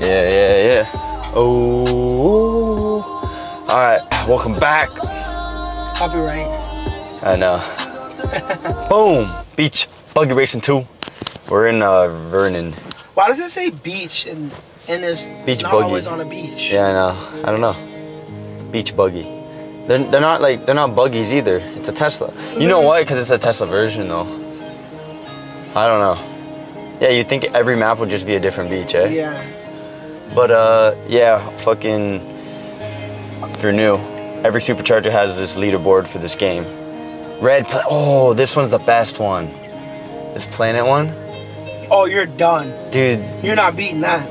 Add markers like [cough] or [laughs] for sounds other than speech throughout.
Yeah, yeah, yeah. Oh. All right, welcome back. Copyright. I know. [laughs] Boom. Beach buggy racing two. We're in uh, Vernon. Why does it say beach and and there's Beach it's not buggy. always on a beach? Yeah, I know. I don't know. Beach buggy. They're, they're not like they're not buggies either. It's a Tesla. You know why? Because it's a Tesla version though. I don't know. Yeah, you'd think every map would just be a different beach, eh? Yeah. But uh, yeah, fucking. If you're new, every supercharger has this leaderboard for this game. Red. Oh, this one's the best one. This planet one, Oh, you're done. dude. You're not beating that.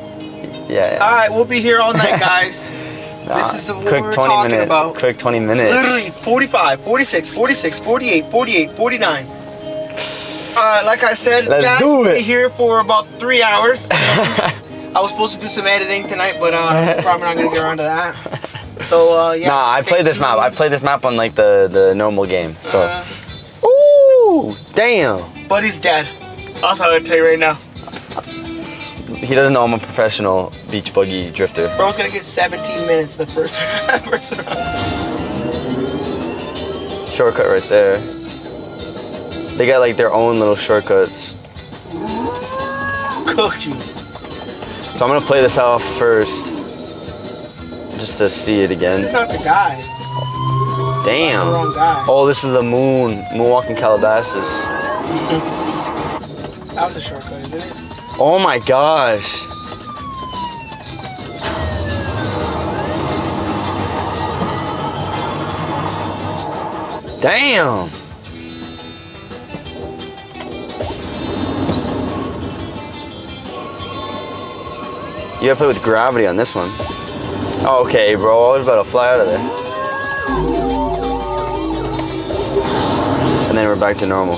Yeah. All right, we'll be here all night, guys. [laughs] Nah, this is what quick we were 20 talking minute, about. Quick 20 minutes. Literally 45, 46, 46, 48, 48, 49. Uh, like I said, Let's guys, do we'll be here for about three hours. [laughs] I was supposed to do some editing tonight, but uh, [laughs] probably not gonna get around to that. So uh, yeah. Nah, I played this map. I played this map on like the the normal game. So. Uh, Ooh, damn. Buddy's dead. I'll tell you right now. He doesn't know I'm a professional beach buggy drifter. Bro's gonna get 17 minutes the first [laughs] first round. Shortcut right there. They got like their own little shortcuts. Cooked you. So I'm gonna play this off first. Just to see it again. This is not the guy. The Damn. wrong guy. Oh, this is the moon. Moonwalking Calabasas. That was a shortcut, isn't it? Oh my gosh. Damn. You gotta play with gravity on this one. Oh, okay, bro, I was about to fly out of there. And then we're back to normal.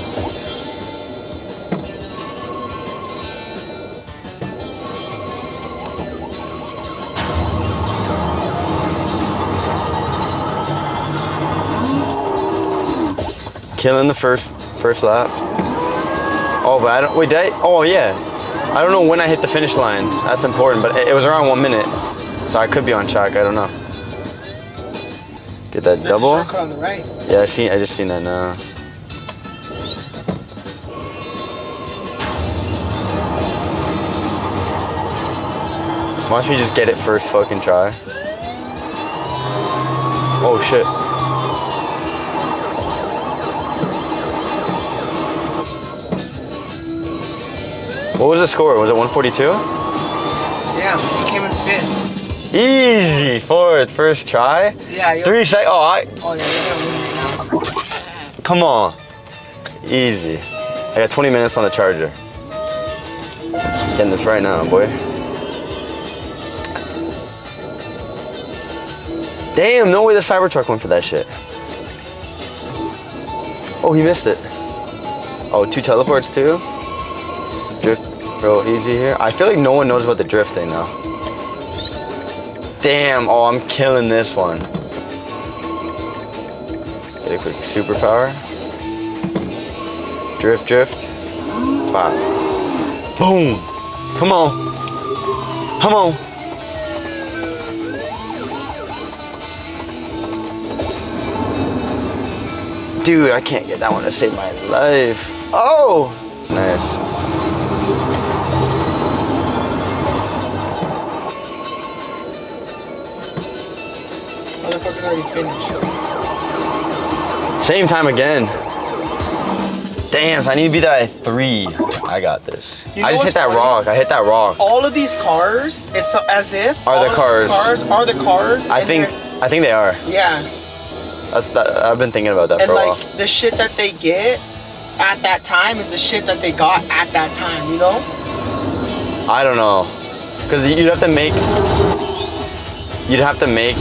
Killing the first first lap. Oh, but I don't. Wait, did I? Oh, yeah. I don't know when I hit the finish line. That's important, but it, was around one minute, so I could be on track. I don't know. Get that There's double. on the right. Yeah, I seen. I just seen that now. Why don't we just get it first fucking try? Oh shit. What was the score? Was it 142? Yeah, he came in fifth. Easy. Fourth, first try. Yeah, you're, Three sec. Oh, I, Oh yeah, you're gonna win right now. Come on. Easy. I got 20 minutes on the charger. Getting this right now, boy. Damn, no way the Cybertruck went for that shit. Oh, he missed it. Oh, two teleports too? Drift real easy here. I feel like no one knows about the drift thing now. Damn, oh, I'm killing this one. Get a quick superpower. Drift, drift. Bop. Boom. Come on. Come on. Dude, I can't get that one to save my life. Oh! Nice. Motherfucker already finished. Same time again. Damn, so I need to be there at three. I got this. You I just hit that funny? rock. I hit that rock. All of these cars, it's as if Are all the of cars. these cars are the cars. I think I think they are. Yeah, That's that, I've been thinking about that and for a like while. the shit that they get at that time is the shit that they got at that time. You know? I don't know. Cause you'd have to make you'd have to make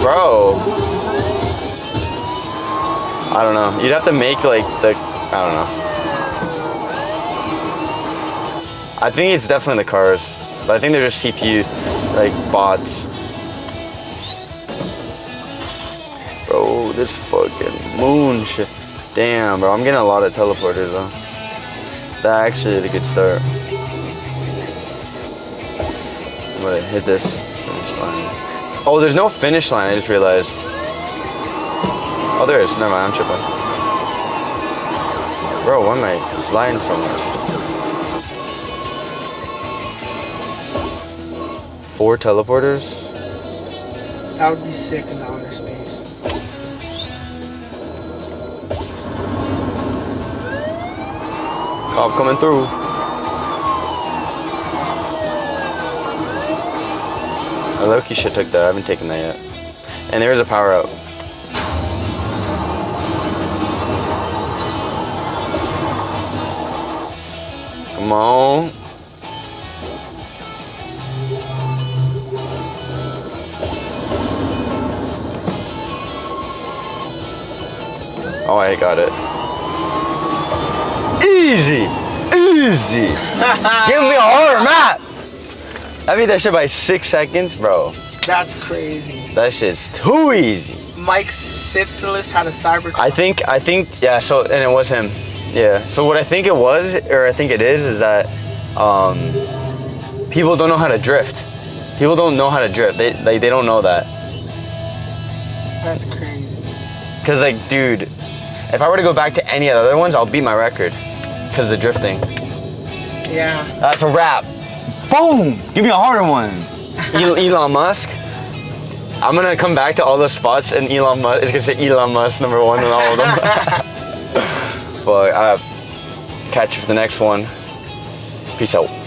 bro. I don't know. You'd have to make like the I don't know. I think it's definitely the cars. But I think they're just CPU like bots. Bro, this fucking moon shit. Damn, bro, I'm getting a lot of teleporters though. That actually did a good start. I'm gonna hit this. Oh, there's no finish line. I just realized. Oh, there is. Never mind. I'm tripping. Bro, why am I sliding so much? Four teleporters. That would be sick in the outer space. Cop coming through. I lowkey should took that. I haven't taken that yet. And there is a power up. Come on. Oh, I got it. Easy, easy. [laughs] Give me a harder map. I beat that shit by six seconds, bro. That's crazy. That shit's too easy. Mike Siptilis had a cyber. I think, I think, yeah. So, and it was him. Yeah. So what I think it was, or I think it is, is that um, people don't know how to drift. People don't know how to drift. They like they don't know that. That's crazy. Cause like, dude, if I were to go back to any of the other ones, I'll beat my record. Cause of the drifting. Yeah. That's a wrap. Boom! Give me a harder one. [laughs] Elon Musk. I'm gonna come back to all those spots and Elon Musk is gonna say Elon Musk number one and all of them. [laughs] but uh, catch you for the next one. Peace out.